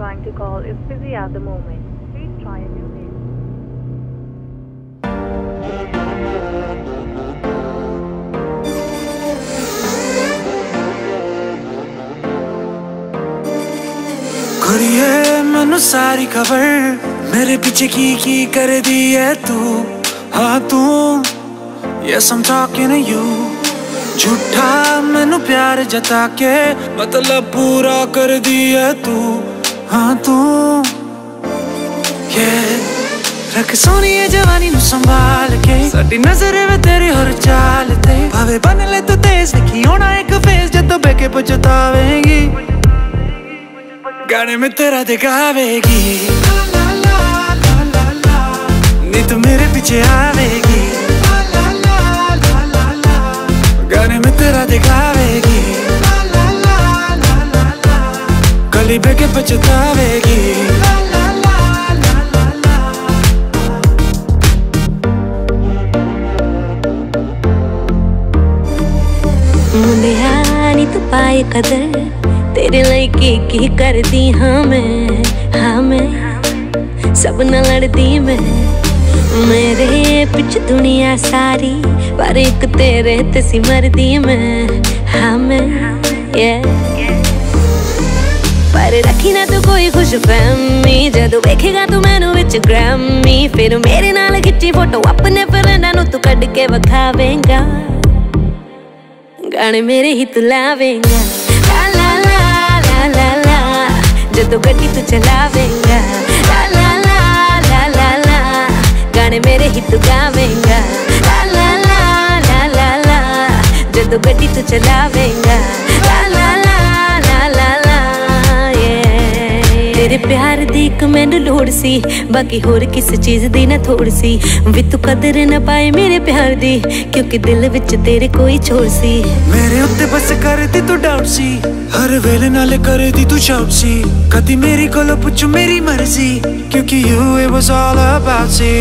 trying to call is busy at the moment. Please try again later. कुरिए मैनू सारी खबर मेरे पीछे की की कर दी है तू हाँ तू Yes I'm talking to you झूठा मैनू प्यार जता के मतलब पूरा कर दी है तू हाँ तू Yeah रख सोनी है जवानी नु संभाल के साडी नज़र वे तेरी हर चाल ते भावे बन ले तू तेज देखी होना एक फेस जद बेके पछतावेंगी गाने में तेरा दिखावेगी नहीं तो मेरे पीछे गली बेके के पछतावेगी मुंडियानी तो पाए कदर, तेरे लड़के की कर दी हाँ मैं हाँ मैं। सब न लड़ती मैं मेरे पिछ दुनिया सारी पर एक तेरे तसी मरदी मैं हाँ मैं, yeah. ਪਰ ਰੱਖੀ ਨਾ ਤੂੰ ਕੋਈ ਖੁਸ਼ ਫਹਿਮੀ ਜਦੋਂ ਵੇਖੇਗਾ ਤੂੰ ਮੈਨੂੰ ਵਿੱਚ ਗ੍ਰੈਮੀ ਫਿਰ ਮੇਰੇ ਨਾਲ ਖਿੱਚੀ ਫੋਟੋ ਆਪਣੇ ਫਰੈਂਡਾਂ ਨੂੰ ਤੂੰ ਕੱਢ ਕੇ ਵਿਖਾਵੇਂਗਾ ਗਾਣੇ ਮੇਰੇ ਹੀ ਤੂੰ ਲਾਵੇਂਗਾ ਲਾ ਲਾ ਲਾ ਲਾ ਲਾ ਲਾ ਜਦੋਂ ਗੱਡੀ ਤੂੰ ਚਲਾਵੇਂਗਾ ਲਾ ਲਾ ਲਾ ਲਾ ਲਾ ਲਾ ਗਾਣੇ ਮੇਰੇ ਹੀ ਤੂੰ ਗਾਵੇਂਗਾ ਲਾ ਲਾ ਲਾ ਲਾ ਲਾ ਲਾ ਜਦੋਂ ਗੱਡੀ ਤੂੰ ਚਲਾਵੇਂਗਾ ਤੇਰੇ ਪਿਆਰ ਦੀ ਇੱਕ ਮੈਨੂੰ ਲੋੜ ਸੀ। ਬਾਕੀ ਹੋਰ ਕਿਸ ਚੀਜ਼ ਦੀ ਨਾ ਥੋੜ ਸੀ। ਵੀ ਤੂੰ ਕਦਰ ਨਾ ਪਾਏ ਮੇਰੇ ਪਿਆਰ ਦੀ ਕਿਉਂਕਿ ਦਿਲ ਵਿੱਚ ਤੇਰੇ ਕੋਈ ਛੋੜ ਸੀ। ਮੇਰੇ ਉੱਤੇ ਬਸ ਕਰਦੀ ਤੂੰ ਡਾਊਟ ਸੀ। ਹਰ ਵੇਲੇ ਨਾਲੇ ਕਰਦੀ ਤੂੰ ਸ਼ਾਊਟ ਸੀ। ਕਦੀ ਮੇਰੀ ਕੋਲੋਂ ਪੁੱਛ ਮੇਰੀ ਮਰਜ਼ੀ ਕਿਉਂਕਿ you it was all about ਸੀ।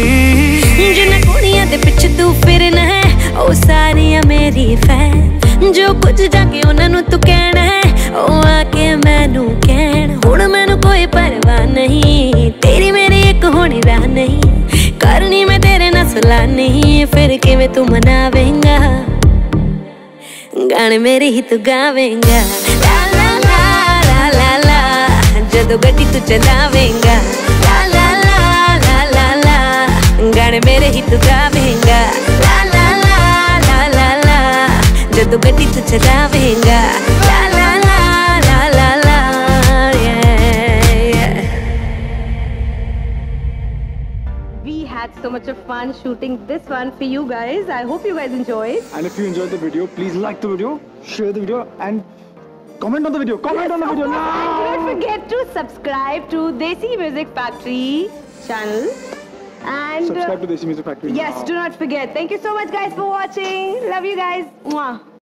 ਜਿੰਨਾ ਕੁੜੀਆਂ ਦੇ ਪਿੱਛੇ ਤੂੰ ਫਿਰਨਾ ਹੈ ਉਹ ਸਾਰੀਆਂ ਮੇਰੀ ਫੈਨ ਜੋ ਕੁਝ ਜਾ ਕੇ ਉਹਨਾਂ ਨੂੰ ਤੂੰ ਕਹਿਣਾ ਹੈ ਉਹ नहीं तेरी मेरी एक होनी राह नहीं करनी मैं तेरे ना सलाह नहीं फिर कि मैं तू मनावेंगा गाने मेरे ही तू गावेंगा ला ला ला ला ला ला जदो गड्डी तू चलावेंगा ला ला ला ला ला ला गाने मेरे ही तू गावेंगा ला ला ला ला ला ला जदो गड्डी तू चलावेंगा had so much of fun shooting this one for you guys. I hope you guys enjoyed. And if you enjoyed the video, please like the video, share the video, and comment on the video. Comment on the video And don't forget to subscribe to Desi Music Factory channel. And uh, Subscribe to Desi Music Factory. yes, now. do not forget. Thank you so much, guys, for watching. Love you guys. Mwah.